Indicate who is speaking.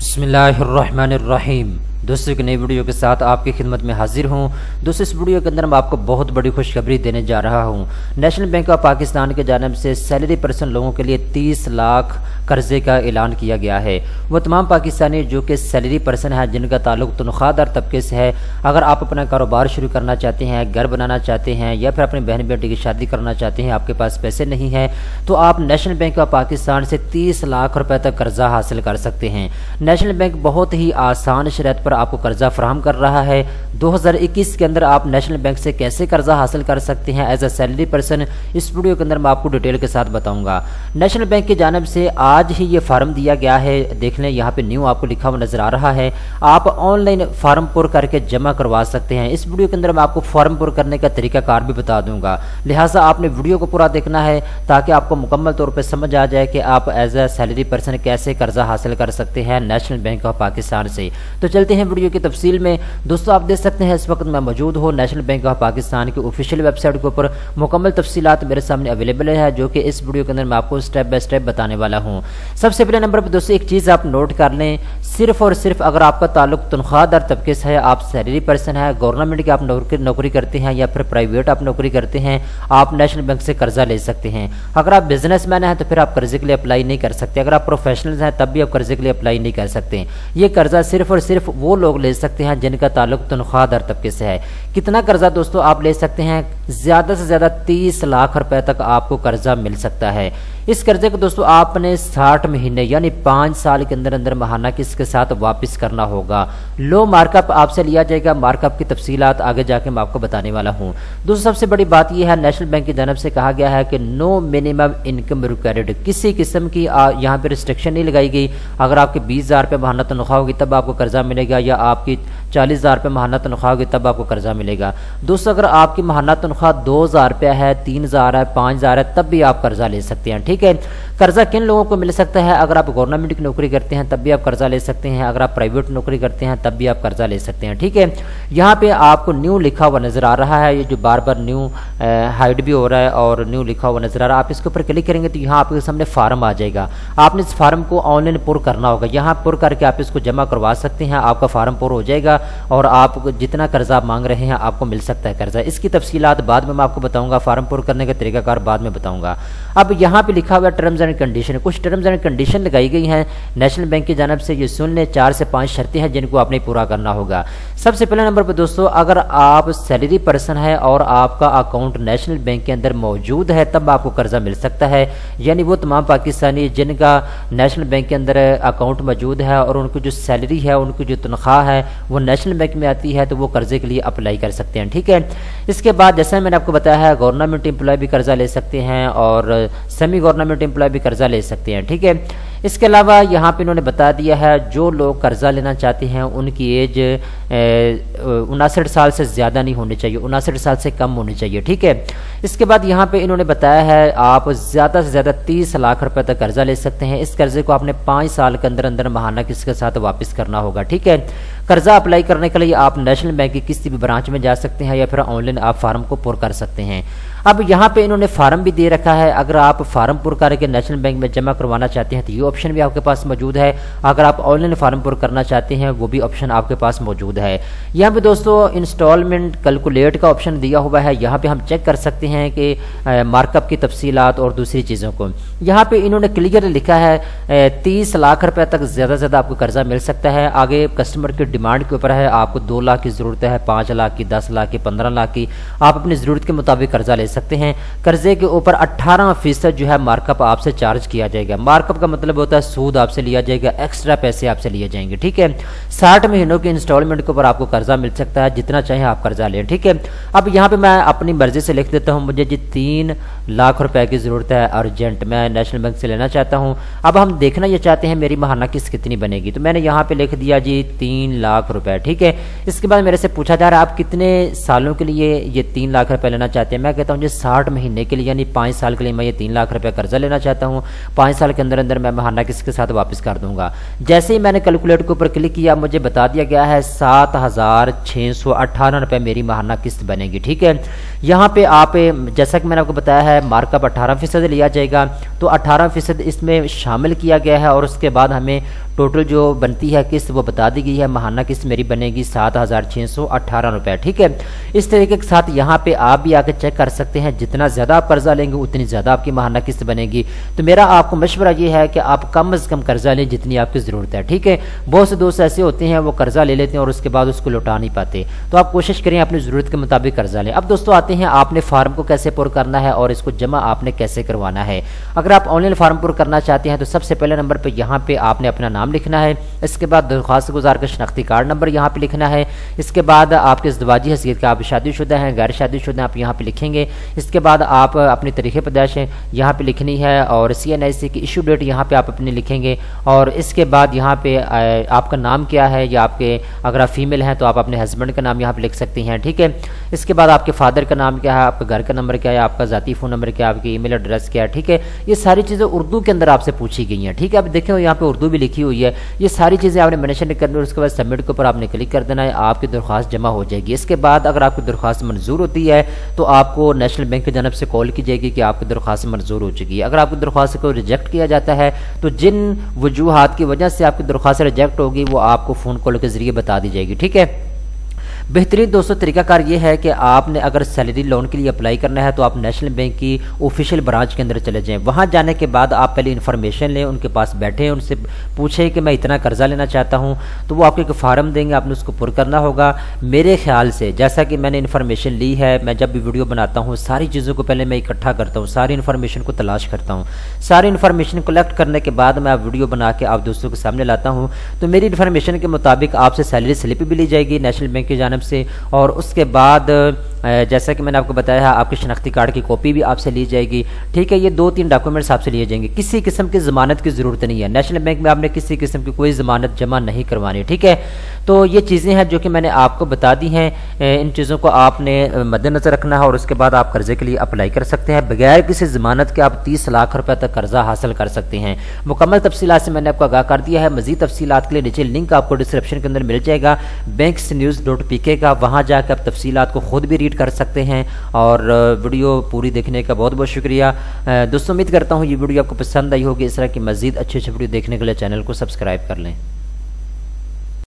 Speaker 1: بسم اللہ الرحمن الرحیم۔ دوستوں کی نئی ویڈیو کے ساتھ آپ کی خدمت میں حاضر ہوں۔ دوستوں اس ویڈیو کے اندر میں آپ کو بہت بڑی خوشخبری دینے جا رہا ہوں۔ نیشنل بینک آف پاکستان کے جانب سے سیلری پرسن لوگوں کے لیے تیس لاکھ قرضے کا اعلان کیا گیا ہے۔ وہ تمام پاکستانی جو کہ سیلری پرسن ہیں، جن کا تعلق تنخواہ دار طبقے سے ہے، اگر آپ اپنا کاروبار شروع کرنا چاہتے ہیں، گھر بنانا چاہتے ہیں، یا پھر اپنی بہن بیٹی کی شادی کرنا چاہتے ہیں، آپ کے پاس پیسے نہیں ہیں، تو آپ نیشنل بینک آف پاکستان سے تیس لاکھ روپے تک قرضہ حاصل کر سکتے ہیں۔ نیشنل بینک بہت ہی آسان شرط پر آپ کو قرضہ فراہم کر رہا ہے۔ دو ہزار اکیس کے اندر آپ نیشنل بینک سے کیسے قرضہ حاصل کر سکتے ہیں؟ ایز اے سیلری پرسن اس ویڈیو کے اندر میں آپ کو ڈیٹیل کے ساتھ بتاؤں گا۔ نیشنل بینک کی جانب سے آج آج ہی یہ فارم دیا گیا ہے۔ دیکھ لیں، یہاں پہ نیو آپ کو لکھا ہوا نظر آ رہا ہے۔ آپ آن لائن فارم پر کر کے جمع کروا سکتے ہیں۔ اس ویڈیو کے اندر میں آپ کو فارم پر کرنے کا طریقہ کار بھی بتا دوں گا۔ لہٰذا آپ نے ویڈیو کو پورا دیکھنا ہے تاکہ آپ کو مکمل طور پہ سمجھ آ جائے کہ آپ ایز اے سیلری پرسن کیسے قرضہ حاصل کر سکتے ہیں نیشنل بینک آف پاکستان سے۔ تو چلتے ہیں ویڈیو کی تفصیل میں۔ دوستو، آپ دیکھ سکتے ہیں اس وقت میں موجود ہوں نیشنل بینک آف پاکستان کی آفیشیل ویب سائٹ کے اوپر۔ مکمل تفصیلات میرے سامنے اویلیبل ہے جو کہ اس ویڈیو کے اندر میں آپ کو سٹیپ بائی سٹیپ بتانے والا ہوں۔ ہوں سب سے پہلے نمبر پر دوستو، ایک چیز آپ نوٹ کر لیں۔ صرف اور صرف اگر آپ کا تعلق تنخواہ دار طبقے سے ہے، آپ سیلری پرسن ہے گورنمنٹ کی آپ نوکری کرتے ہیں یا پھر پرائیویٹ آپ نوکری کرتے ہیں، آپ نیشنل بینک سے قرضہ لے سکتے ہیں۔ اگر آپ بزنس مین ہیں تو پھر آپ قرضے کے لیے اپلائی نہیں کر سکتے۔ اگر آپ پروفیشنل ہیں، تب بھی آپ قرضے کے لیے اپلائی نہیں کر سکتے۔ یہ قرضہ صرف اور صرف وہ لوگ لے سکتے ہیں جن کا تعلق تنخواہ دار طبقے سے ہے۔ کتنا قرضہ دوستو آپ لے سکتے ہیں؟ زیادہ سے زیادہ تیس لاکھ روپے تک آپ کو قرضہ مل سکتا ہے۔ اس قرضے کو دوستو، آپ نے ساٹھ مہینے یعنی پانچ سال کے اندر اندر ماہانہ کس کے ساتھ واپس کرنا ہوگا؟ لو مارک اپ آپ سے لیا جائے گا۔ مارک اپ کی تفصیلات آگے جا کے میں آپ کو بتانے والا ہوں۔ دوستو سب سے بڑی بات یہ ہے، نیشنل بینک کی جانب سے کہا گیا ہے کہ نو منیمم انکم ریکوائرڈ، کسی قسم کی یہاں پہ ریسٹرکشن نہیں لگائی گئی۔ اگر آپ کے بیس ہزار روپے ماہانہ تنخواہ ہوگی، تب آپ کو قرضہ ملے گا، یا آپ کی چالیس ہزار روپے ماہانہ تنخواہ ہوگی، تب آپ کو قرضہ ملے گا۔ دوستو اگر آپ کی ماہانہ تنخواہ دو ہزار روپیہ ہے، تین ہزار ہے، پانچ ہزار ہے، تب بھی آپ قرضہ لے سکتے ہیں، ٹھیک ہے؟ قرضہ کن لوگوں کو مل سکتا ہے؟ اگر آپ گورنمنٹ کی نوکری کرتے ہیں تب بھی آپ قرضہ لے سکتے ہیں، اگر آپ پرائیویٹ نوکری کرتے ہیں تب بھی آپ قرضہ لے سکتے ہیں، ٹھیک ہے؟ یہاں پہ آپ کو نیو لکھا ہوا نظر آ رہا ہے، یہ جو بار بار نیو ہائڈ بھی ہو رہا ہے اور نیو لکھا ہوا نظر آ رہا ہے، آپ اس کے اوپر کلک کریں گے تو یہاں آپ کے سامنے فارم آ جائے گا۔ آپ نے اس فارم کو آن لائن پر کرنا ہوگا، یہاں پر کر کے آپ اس کو جمع کروا سکتے ہیں، آپ کا فارم پر ہو جائے گا اور آپ جتنا قرضہ آپ مانگ رہے ہیں آپ کو مل سکتا ہے قرضہ۔ اس کی تفصیلات بعد میں میں آپ کو بتاؤں گا فارم پر کرنے کا طریقہ کار بعد میں بتاؤں گا۔ اب یہاں پہ لکھا ہوا ٹرمز اینڈ اینڈ کنڈیشن کچھ ٹرمز اینڈ کنڈیشن لگائی گئی ہیں۔ نیشنل بینک کی جانب سے یہ سن لیں۔ چار سے پانچ شرطیں ہیں جن کو آپ نے پورا کرنا ہوگا۔ سب سے پہلے نمبر پہ دوستو، اگر آپ سیلری پرسن ہے اور آپ کا اکاؤنٹ نیشنل بینک کے اندر موجود ہے، تب آپ کو قرضہ مل سکتا ہے۔ یعنی وہ تمام پاکستانی جن کا نیشنل بینک کے اندر اکاؤنٹ موجود ہے اور ان کی جو سیلری ہے، ان کی جو تنخواہ ہے، وہ نیشنل بینک میں آتی ہے تو وہ قرضے کے لیے اپلائی کر سکتے ہیں۔ ٹھیک ہے؟ اس کے بعد جیسے میں نے آپ کو بتایا ہے گورنمنٹ امپلائی بھی قرضہ لے سکتے ہیں اور سیمی گورنمنٹ امپلائی بھی قرضہ لے سکتے ہیں، ٹھیک ہے؟ اس کے علاوہ یہاں پہ انہوں نے بتا دیا ہے، جو لوگ قرضہ لینا چاہتے ہیں، ان کی ایج اناسٹھ سال سے زیادہ نہیں ہونی چاہیے، اناسٹھ سال سے کم ہونی چاہیے، ٹھیک ہے؟ اس کے بعد یہاں پہ انہوں نے بتایا ہے، آپ زیادہ سے زیادہ تیس لاکھ روپے تک قرضہ لے سکتے ہیں، اس قرضے کو آپ نے پانچ سال کے اندر اندر ماہانہ کس کے ساتھ واپس کرنا ہوگا، ٹھیک ہے؟ قرضہ اپلائی کرنے کے لیے آپ نیشنل بینک کی کسی بھی برانچ میں جا سکتے ہیں یا پھر آن لائن آپ فارم کو پر کر سکتے ہیں۔ اب یہاں پہ انہوں نے فارم بھی دے رکھا ہے۔ اگر آپ فارم پر کر کے نیشنل بینک میں جمع کروانا چاہتے ہیں تو یہ آپشن بھی آپ کے پاس موجود ہے۔ اگر آپ آن لائن فارم پر کرنا چاہتے ہیں، وہ بھی آپشن آپ کے پاس موجود ہے۔ یہاں پہ دوستو انسٹالمنٹ کیلکولیٹ کا آپشن دیا ہوا ہے۔ یہاں پہ ہم چیک کر سکتے ہیں کہ مارک اپ کی تفصیلات اور دوسری چیزوں کو۔ یہاں پہ انہوں نے کلیئر لکھا ہے تیس لاکھ روپے تک زیادہ سے زیادہ آپ کو قرضہ مل سکتا ہے۔ آگے کسٹمر کی ڈیمانڈ کے اوپر ہے۔ آپ کو دو لاکھ کی ضرورت ہے، پانچ لاکھ کی، دس لاکھ کی، پندرہ لاکھ کی۔ آپ اپنی ضرورت کے مطابق قرضہ لے سکتے ہیں۔ قرضے کے اوپر اٹھارہ فیصد جو ہے مارک اپ آپ سے چارج کیا جائے گا۔ مارک اپ کا مطلب ہوتا ہے سود آپ سے لیا جائے گا ایکسٹرا پیسے آپ سے لیے جائیں گے، ٹھیک ہے۔ ساٹھ مہینوں کے انسٹالمنٹ کے اوپر آپ کو قرضہ مل سکتا ہے، جتنا چاہیں آپ قرضہ لیں، ٹھیک ہے۔ اب یہاں پہ میں اپنی مرضی سے لکھ دیتا ہوں، مجھے جی تین لاکھ روپے کی ضرورت ہے ارجنٹ میں نیشنل بینک سے لینا چاہتا ہوں۔ اب ہم دیکھنا یہ چاہتے ہیں میری ماہانہ کس کتنی بنے گی۔ تو میں نے یہاں پہ لکھ دیا جی تین لاکھ روپے، ٹھیک ہے۔ اس کے بعد میرے سے پوچھا جا رہا ہے، آپ کتنے سالوں کے لیے یہ تین لاکھ روپے لینا چاہتے ہیں؟ میں کہتا ہوں جی ساٹھ مہینے کے لیے یعنی پانچ سال کے لیے میں یہ تین لاکھ روپے قرضہ لینا چاہتا ہوں۔ پانچ سال کے اندر اندر میں ماہانہ کس کے ساتھ واپس کر دوں گا؟ جیسے ہی میں نے کیلکولیٹ کے اوپر کلک کیا، مجھے بتا دیا گیا ہے، سات ہزار چھ سو اٹھارہ روپے میری ماہانہ قسط بنے گی، ٹھیک ہے۔ یہاں پہ آپ، جیسا کہ میں نے آپ کو بتایا ہے مارک اپ اٹھارہ فیصد لیا جائے گا۔ تو اٹھارہ فیصد اس میں شامل کیا گیا ہے اور اس کے بعد ہمیں ٹوٹل جو بنتی ہے قسط وہ بتا دی گئی ہے۔ ماہانہ قسط میری بنے گی سات ہزار چھ سو اٹھارہ روپے، ٹھیک ہے؟ اس طریقے کے ساتھ یہاں پہ آپ بھی آ کے چیک کر سکتے ہیں، جتنا زیادہ آپ قرضہ لیں گے اتنی زیادہ آپ کی ماہانہ قسط بنے گی۔ تو میرا آپ کو مشورہ یہ ہے کہ آپ کم از کم قرضہ لیں جتنی آپ کی ضرورت ہے، ٹھیک ہے؟ بہت سے دوست ایسے ہوتے ہیں وہ قرضہ لے لیتے ہیں اور اس کے بعد اس کو لوٹا نہیں پاتے۔ تو آپ کوشش کریں اپنی ضرورت کے مطابق قرضہ لیں۔ اب دوستوں آتے ہیں، آپ نے فارم کو کیسے پر کرنا ہے اور اس کو جمع آپ نے کیسے کروانا ہے۔ اگر آپ آن لائن فارم پر کرنا چاہتے ہیں تو سب سے پہلے نمبر پہ یہاں پہ آپ نے اپنا نام لکھنا ہے۔ اس کے بعد درخواست گزار کا شناختی کارڈ نمبر یہاں پہ لکھنا ہے۔ اس کے بعد آپ کے ازدواجی حیثیت کا آپ شادی شدہ ہیں، غیر شادی شدہ آپ یہاں پہ لکھیں گے۔ اس کے بعد آپ اپنی تاریخ پیدائش یہاں پہ لکھنی ہے اور سی این آئی سی کی ایشو ڈیٹ یہاں پہ آپ اپنی لکھیں گے۔ اور اس کے بعد یہاں پہ آپ کا نام کیا ہے یا آپ کے، اگر آپ فیمیل ہیں تو آپ اپنے ہسبینڈ کا نام یہاں پہ لکھ سکتی ہیں، ٹھیک ہے۔ اس کے بعد آپ کے فادر کا نام کیا ہے، آپ کا گھر کا نمبر کیا ہے، آپ کا ذاتی فون نمبر کیا ہے، آپ کی ای میل ایڈریس کیا ہے، ٹھیک ہے؟ یہ ساری چیزیں اردو کے اندر آپ سے پوچھی گئی ہیں، ٹھیک ہے؟ آپ دیکھیں، یہاں پہ اردو بھی لکھی ہوئی ہے۔ یہ ساری چیزیں آپ نے مینشن کرنی، اور اس کے بعد سبمٹ کے اوپر آپ نے کلک کر دینا ہے، آپ کی درخواست جمع ہو جائے گی۔ اس کے بعد اگر آپ کی درخواست منظور ہوتی ہے، تو آپ کو نیشنل بینک کی جانب سے کال کی جائے گی کہ آپ کی درخواست منظور ہو چکی ہے۔ اگر آپ کی درخواست کو ریجیکٹ کیا جاتا ہے، تو جن وجوہات کی وجہ سے آپ کی درخواست ریجیکٹ ہوگی، وہ آپ کو فون کال کے ذریعے بتا دی جائے گی، ٹھیک ہے؟ بہترین دوستوں طریقہ کار یہ ہے کہ آپ نے اگر سیلری لون کے لیے اپلائی کرنا ہے تو آپ نیشنل بینک کی آفیشیل برانچ کے اندر چلے جائیں۔ وہاں جانے کے بعد آپ پہلے انفارمیشن لیں، ان کے پاس بیٹھیں، ان سے پوچھیں کہ میں اتنا قرضہ لینا چاہتا ہوں، تو وہ آپ کو ایک فارم دیں گے، آپ نے اس کو پر کرنا ہوگا۔ میرے خیال سے، جیسا کہ میں نے انفارمیشن لی ہے، میں جب بھی ویڈیو بناتا ہوں، ساری چیزوں کو پہلے میں اکٹھا کرتا ہوں، ساری انفارمیشن کو تلاش کرتا ہوں۔ ساری انفارمیشن کلیکٹ کرنے کے بعد میں آپ ویڈیو بنا کے آپ دوستوں کے سامنے لاتا ہوں۔ تو میری انفارمیشن کے مطابق آپ سے سیلری سلپ بھی لی جائے گی نیشنل بینک کی جانب سے اور اس کے بعد جیسا کہ میں نے آپ کو بتایا ہے، آپ کے شناختی کارڈ کی کاپی بھی آپ سے لی جائے گی۔ ٹھیک ہے، یہ دو تین ڈاکومنٹس آپ سے لیے جائیں گے۔ کسی قسم کی ضمانت کی ضرورت نہیں ہے۔ نیشنل بینک میں آپ نے کسی قسم کی کوئی ضمانت جمع نہیں کروانی، ٹھیک ہے؟ تو یہ چیزیں ہیں جو کہ میں نے آپ کو بتا دی ہیں۔ ان چیزوں کو آپ نے مد نظر رکھنا ہے اور اس کے بعد آپ قرضے کے لیے اپلائی کر سکتے ہیں۔ بغیر کسی ضمانت کے آپ تیس لاکھ روپے تک قرضہ حاصل کر سکتے ہیں۔ مکمل تفصیلات سے میں نے آپ کو آگاہ کر دیا ہے۔ مزید تفصیلات کے لیے نیچے لنک آپ کو ڈسکرپشن کے اندر مل جائے گا۔ Banks news dot P K کا، وہاں جا کے آپ تفصیلات کو خود بھی ریڈ کر سکتے ہیں۔ اور ویڈیو پوری دیکھنے کا بہت بہت شکریہ۔ دوستوں امید کرتا ہوں یہ ویڈیو آپ کو پسند آئی ہوگی۔ اس طرح کی مزید اچھے اچھے ویڈیو دیکھنے کے لیے چینل کو سبسکرائب کر لیں۔